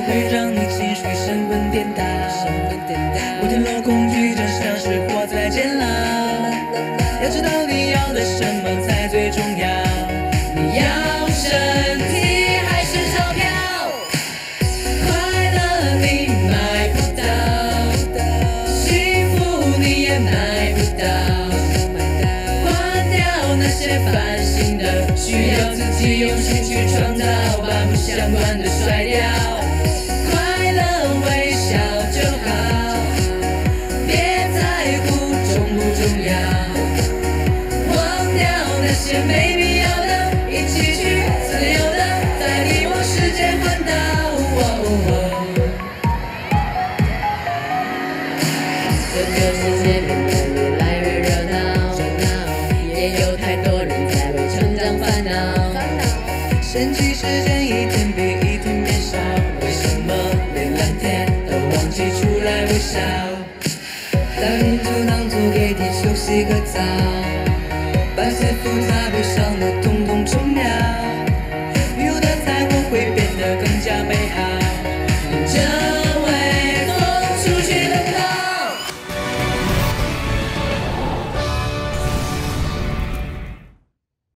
会让你情绪神魂颠倒，摩天楼恐惧就像是活在监牢。要知道你要的什么才最重要，你要身体还是钞票？快乐你买不到，幸福你也买不到。关掉那些烦心的，需要自己用心去创造，把不相关的甩掉。在乎重不重要。忘掉那些没必要的，一起去自由的，在你我世界环岛。这个世界变得越来越热闹，也有太多人在为成长烦恼。生气时间一天比一天变少，为什么连蓝天都忘记出来微笑？当云阻挡住给地球洗个澡，把那些复杂悲伤的通通冲掉，有的彩虹会变得更加美好。